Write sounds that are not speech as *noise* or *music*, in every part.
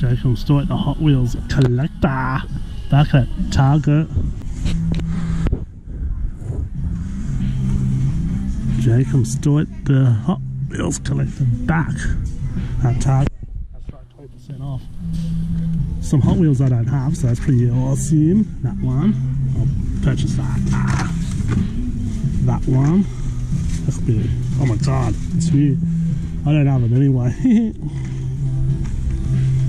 Jakim Stuyt, the Hot Wheels collector, back at Target. Jakim Stuyt, the Hot Wheels collector, back at Target. That's right, 20% off. Some Hot Wheels I don't have, so that's pretty awesome. That one, I'll purchase that. Ah. That one, that's big. Oh my god, it's new. I don't have it anyway. *laughs*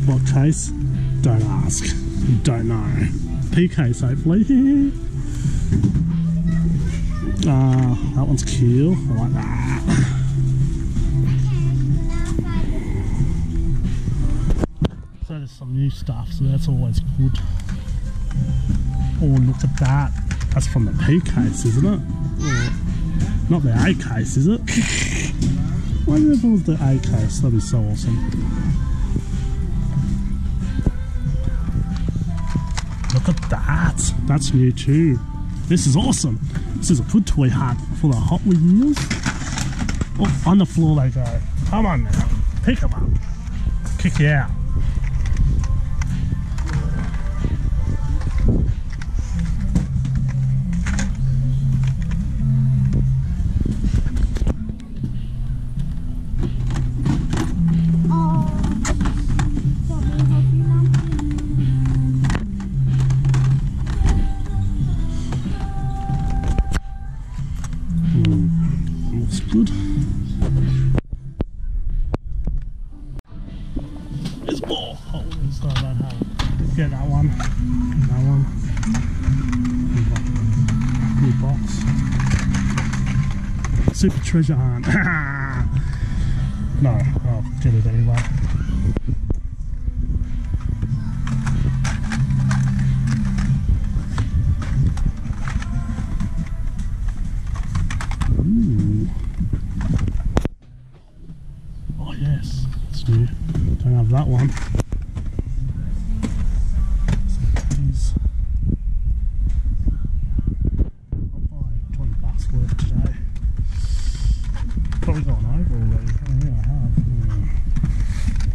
what case? Don't ask. Don't know. P case, hopefully. uh, *laughs* that one's cool. I like that. So there's some new stuff, so that's always good. Oh, look at that. That's from the P case, isn't it? Not the A case, is it? Wonder if it was the A case. That'd be so awesome. Look at that. That's new too. This is awesome. This is a good toy hunt for the Hot Wheels. Oh, on the floor they go. Come on now. Pick them up. Kick you out. Looks good. There's more Hot Wheels that I don't. Get that one. That one. New box. New box. Super treasure hunt. *laughs* no, I'll get it anyway. I love that one. Probably gone over already. Oh, yeah, I have. Yeah.